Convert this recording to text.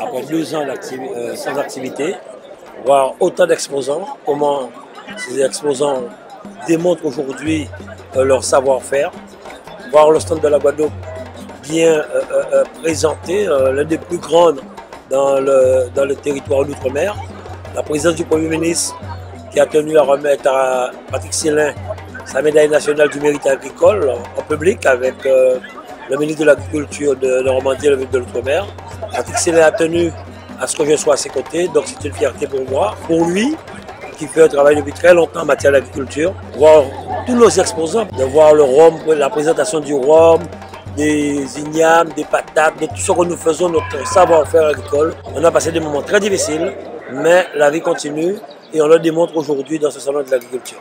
après deux ans euh, sans activité, voir autant d'exposants, comment ces exposants démontrent aujourd'hui euh, leur savoir-faire, voir le stand de la Guadeloupe bien euh, présenté, l'un des plus grands dans le, dans le territoire d'outre-mer. La présence du Premier ministre qui a tenu à remettre à Patrick Célin sa médaille nationale du mérite agricole en public avec le ministre de l'Agriculture de Normandie et de l'Outre-mer. Patrick Célin a tenu à ce que je sois à ses côtés, donc c'est une fierté pour moi. Pour lui, qui fait un travail depuis très longtemps en matière d'agriculture, voir tous nos exposants, de voir le rhum, la présentation du rhum, des ignames, des patates, de tout ce que nous faisons, notre savoir-faire agricole. On a passé des moments très difficiles, mais la vie continue et on le démontre aujourd'hui dans ce salon de l'agriculture.